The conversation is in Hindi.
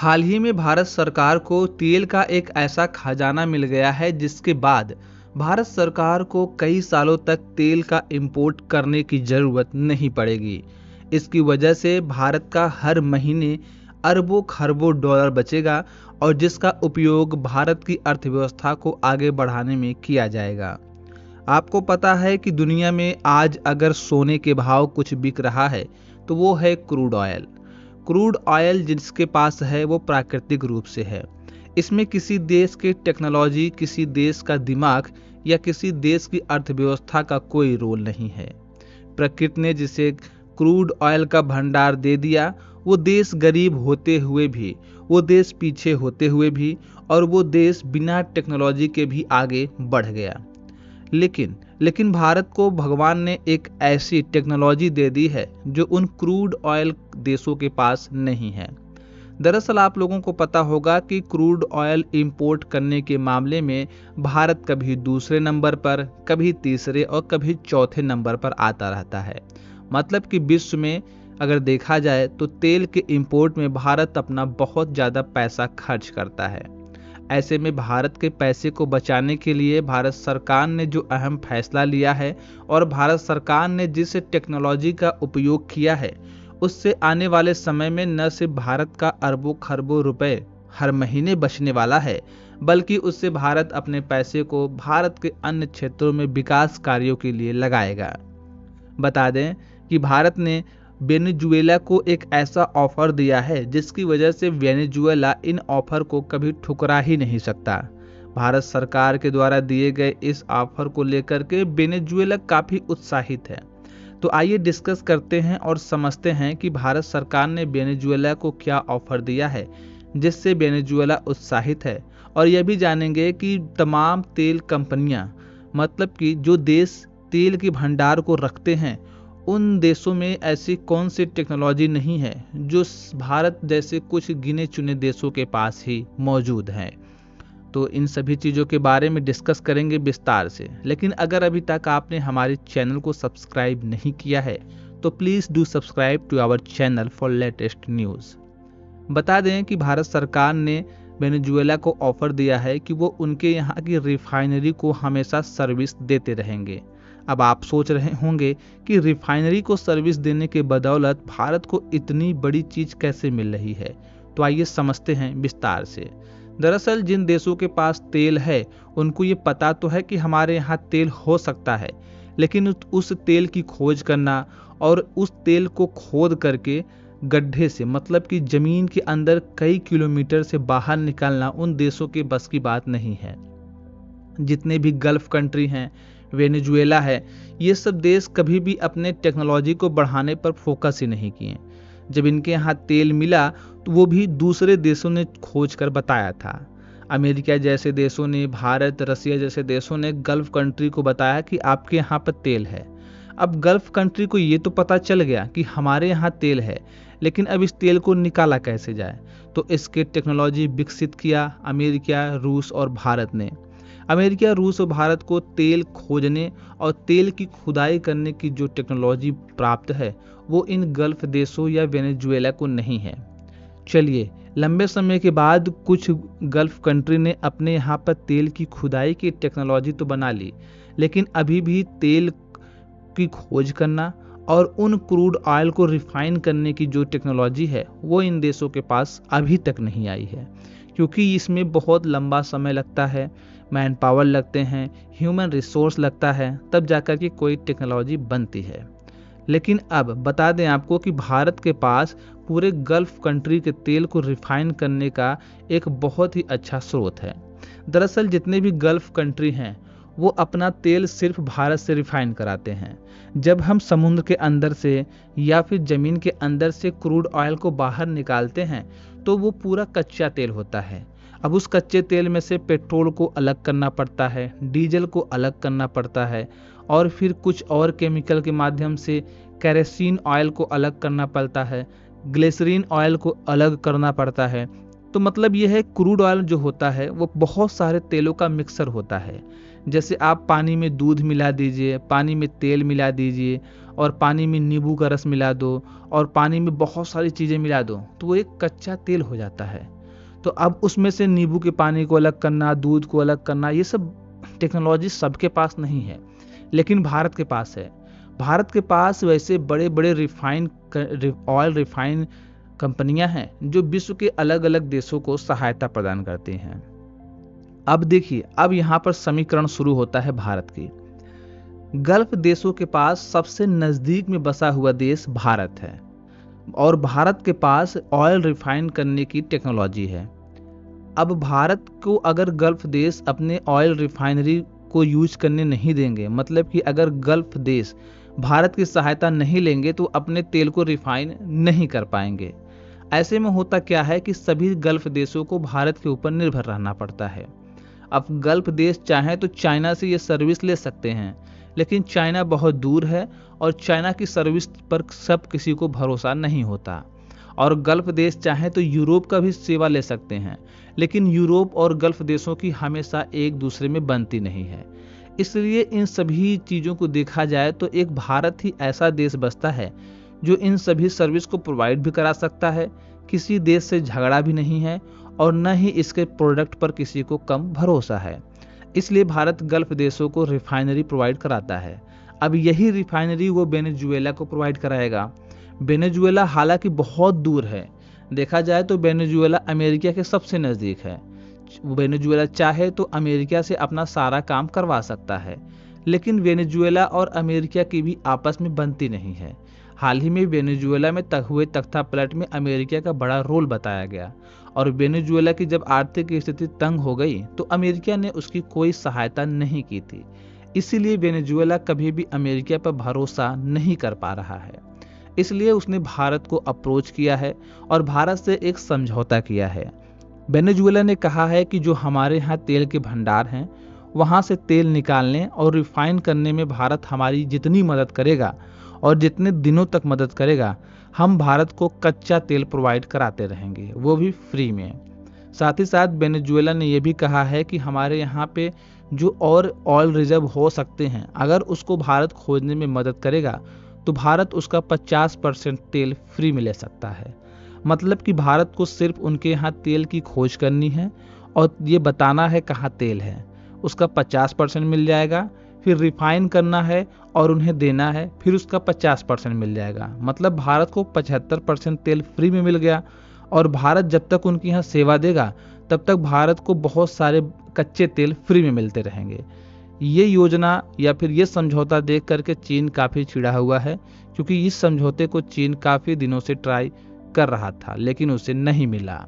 हाल ही में भारत सरकार को तेल का एक ऐसा खजाना मिल गया है, जिसके बाद भारत सरकार को कई सालों तक तेल का इंपोर्ट करने की ज़रूरत नहीं पड़ेगी। इसकी वजह से भारत का हर महीने अरबों खरबों डॉलर बचेगा और जिसका उपयोग भारत की अर्थव्यवस्था को आगे बढ़ाने में किया जाएगा। आपको पता है कि दुनिया में आज अगर सोने के भाव कुछ बिक रहा है तो वो है क्रूड ऑयल। क्रूड ऑयल जिसके पास है, वो प्राकृतिक रूप से है। इसमें किसी देश के टेक्नोलॉजी, किसी देश का दिमाग या किसी देश की अर्थव्यवस्था का कोई रोल नहीं है। प्रकृति ने जिसे क्रूड ऑयल का भंडार दे दिया, वो देश गरीब होते हुए भी, वो देश पीछे होते हुए भी और वो देश बिना टेक्नोलॉजी के भी आगे बढ़ गया। लेकिन लेकिन भारत को भगवान ने एक ऐसी टेक्नोलॉजी दे दी है जो उन क्रूड ऑयल देशों के पास नहीं है। दरअसल आप लोगों को पता होगा कि क्रूड ऑयल इंपोर्ट करने के मामले में भारत कभी दूसरे नंबर पर, कभी तीसरे और कभी चौथे नंबर पर आता रहता है। मतलब कि विश्व में अगर देखा जाए तो तेल के इंपोर्ट में भारत अपना बहुत ज़्यादा पैसा खर्च करता है। ऐसे में भारत के पैसे को बचाने के लिए भारत सरकार ने जो अहम फैसला लिया है और भारत सरकार ने जिस टेक्नोलॉजी का उपयोग किया है, उससे आने वाले समय में न सिर्फ़ भारत का अरबों खरबों रुपए हर महीने बचने वाला है, बल्कि उससे भारत अपने पैसे को भारत के अन्य क्षेत्रों में विकास कार्यों के लिए लगाएगा। बता दें कि भारत ने वेनेजुएला को एक ऐसा ऑफ़र दिया है, जिसकी वजह से वेनेजुएला इन ऑफ़र को कभी ठुकरा ही नहीं सकता। भारत सरकार के द्वारा दिए गए इस ऑफ़र को लेकर के वेनेजुएला काफ़ी उत्साहित है। तो आइए डिस्कस करते हैं और समझते हैं कि भारत सरकार ने वेनेजुएला को क्या ऑफ़र दिया है, जिससे वेनेजुएला उत्साहित है। और यह भी जानेंगे कि तमाम तेल कंपनियाँ मतलब कि जो देश तेल के भंडार को रखते हैं उन देशों में ऐसी कौन सी टेक्नोलॉजी नहीं है, जो भारत जैसे कुछ गिने चुने देशों के पास ही मौजूद है। तो इन सभी चीज़ों के बारे में डिस्कस करेंगे विस्तार से। लेकिन अगर अभी तक आपने हमारे चैनल को सब्सक्राइब नहीं किया है तो please do subscribe to our channel for latest news बता दें कि भारत सरकार ने वेनेजुएला को ऑफ़र दिया है कि वो उनके यहाँ की रिफाइनरी को हमेशा सर्विस देते रहेंगे। अब आप सोच रहे होंगे कि रिफाइनरी को सर्विस देने के बदौलत भारत को इतनी बड़ी चीज़ कैसे मिल रही है? तो आइए समझते हैं विस्तार से। दरअसल, जिन देशों के पास तेल है, उनको ये पता तो है कि हमारे यहाँ तेल हो सकता है। लेकिन उस तेल की खोज करना और उस तेल को खोद करके गड्ढे से मतलब कि ज़मीन के अंदर कई किलोमीटर से बाहर निकालना उन देशों के बस की बात नहीं है। जितने भी गल्फ कंट्री हैं वेनेजुएला है। ये सब देश कभी भी अपने टेक्नोलॉजी को बढ़ाने पर फोकस ही नहीं किए। जब इनके यहाँ तेल मिला तो वो भी दूसरे देशों ने खोज कर बताया था। अमेरिका जैसे देशों ने, भारत, रसिया जैसे देशों ने गल्फ कंट्री को बताया कि आपके यहाँ पर तेल है। अब गल्फ कंट्री को ये तो पता चल गया कि हमारे यहाँ तेल है, लेकिन अब इस तेल को निकाला कैसे जाए? तो इसके टेक्नोलॉजी विकसित किया अमेरिका, रूस और भारत ने। अमेरिका रूस और भारत को तेल खोजने और तेल की खुदाई करने की जो टेक्नोलॉजी प्राप्त है, वो इन गल्फ देशों या वेनेजुएला को नहीं है। चलिए, लंबे समय के बाद कुछ गल्फ कंट्री ने अपने यहाँ पर तेल की खुदाई की टेक्नोलॉजी तो बना ली, लेकिन अभी भी तेल की खोज करना और उन क्रूड ऑयल को रिफाइन करने की जो टेक्नोलॉजी है, वो इन देशों के पास अभी तक नहीं आई है, क्योंकि इसमें बहुत लंबा समय लगता है। मैन पावर लगते हैं ह्यूमन रिसोर्स लगता है, तब जाकर के कोई टेक्नोलॉजी बनती है। लेकिन अब बता दें आपको कि भारत के पास पूरे गल्फ कंट्री के तेल को रिफाइन करने का एक बहुत ही अच्छा स्रोत है। दरअसल जितने भी गल्फ कंट्री हैं, वो अपना तेल सिर्फ़ भारत से रिफाइन कराते हैं। जब हम समुद्र के अंदर से या फिर ज़मीन के अंदर से क्रूड ऑयल को बाहर निकालते हैं तो वो पूरा कच्चा तेल होता है। अब उस कच्चे तेल में से पेट्रोल को अलग करना पड़ता है, डीजल को अलग करना पड़ता है और फिर कुछ और केमिकल के माध्यम से कैरेसिन ऑयल को अलग करना पड़ता है, ग्लेसरीन ऑयल को अलग करना पड़ता है। तो मतलब यह है क्रूड ऑयल जो होता है, वो बहुत सारे तेलों का मिक्सर होता है। जैसे आप पानी में दूध मिला दीजिए, पानी में तेल मिला दीजिए और पानी में नींबू का रस मिला दो और पानी में बहुत सारी चीज़ें मिला दो तो वो एक कच्चा तेल हो जाता है। तो अब उसमें से नींबू के पानी को अलग करना, दूध को अलग करना, ये सब टेक्नोलॉजी सबके पास नहीं है, लेकिन भारत के पास है। भारत के पास वैसे बड़े बड़े रिफाइन ऑयल रिफाइन कंपनियाँ हैं, जो विश्व के अलग अलग देशों को सहायता प्रदान करती हैं। अब देखिए, अब यहाँ पर समीकरण शुरू होता है भारत की। गल्फ देशों के पास सबसे नज़दीक में बसा हुआ देश भारत है। और भारत के पास ऑयल रिफाइन करने की टेक्नोलॉजी है। अब भारत को अगर गल्फ देश अपने ऑयल रिफाइनरी को यूज़ करने नहीं देंगे मतलब कि अगर गल्फ देश भारत की सहायता नहीं लेंगे तो अपने तेल को रिफाइन नहीं कर पाएँगे। ऐसे में होता क्या है कि सभी गल्फ देशों को भारत के ऊपर निर्भर रहना पड़ता है। अब गल्फ देश चाहें तो चाइना से ये सर्विस ले सकते हैं लेकिन चाइना बहुत दूर है और चाइना की सर्विस पर सब किसी को भरोसा नहीं होता। और गल्फ देश चाहे तो यूरोप का भी सेवा ले सकते हैं, लेकिन यूरोप और गल्फ देशों की हमेशा एक दूसरे में बनती नहीं है। इसलिए इन सभी चीज़ों को देखा जाए तो एक भारत ही ऐसा देश बसता है, जो इन सभी सर्विस को प्रोवाइड भी करा सकता है, किसी देश से झगड़ा भी नहीं है, और न ही इसके प्रोडक्ट पर किसी को कम भरोसा है। इसलिए भारत गल्फ देशों को रिफाइनरी प्रोवाइड कराता है। अब यही रिफाइनरी वो बेनेजुएला को प्रोवाइड कराएगा। बेनेजुएला हालाँकि बहुत दूर है। देखा जाए तो बेनेजुएला अमेरिका के सबसे नज़दीक है। वेनेजुएला चाहे तो अमेरिका से अपना सारा काम करवा सकता है। लेकिन वेनेजुएला और अमेरिका की भी आपस में बनती नहीं है। हाल ही में वेनेजुएला में तक हुए तख्ता पलट में अमेरिका का बड़ा रोल बताया गया। और वेनेजुएला की जब आर्थिक स्थिति तंग हो गई तो अमेरिका ने उसकी कोई सहायता नहीं की थी। इसीलिए वेनेजुएला कभी भी अमेरिका पर भरोसा नहीं कर पा रहा है। इसलिए उसने भारत को अप्रोच किया है और भारत से एक समझौता किया है। वेनेजुएला ने कहा है कि जो हमारे यहाँ तेल के भंडार हैं, वहाँ से तेल निकालने और रिफाइन करने में भारत हमारी जितनी मदद करेगा और जितने दिनों तक मदद करेगा हम भारत को कच्चा तेल प्रोवाइड कराते रहेंगे। वो भी फ्री में साथ ही साथ बेनेजुएला ने यह भी कहा है कि हमारे यहाँ पे जो और ऑयल रिज़र्व हो सकते हैं, अगर उसको भारत खोजने में मदद करेगा तो भारत उसका 50 परसेंट तेल फ्री में ले सकता है। मतलब कि भारत को सिर्फ़ उनके यहाँ तेल की खोज करनी है और ये बताना है कहाँ तेल है। उसका 50 परसेंट मिल जाएगा फिर रिफाइन करना है और उन्हें देना है, फिर उसका 50 परसेंट मिल जाएगा। मतलब भारत को 75 परसेंट तेल फ्री में मिल गया और भारत जब तक उनके यहाँ सेवा देगा, तब तक भारत को बहुत सारे कच्चे तेल फ्री में मिलते रहेंगे। ये योजना या फिर ये समझौता देख करके चीन काफ़ी छिड़ा हुआ है, क्योंकि इस समझौते को चीन काफ़ी दिनों से ट्राई कर रहा था, लेकिन उसे नहीं मिला।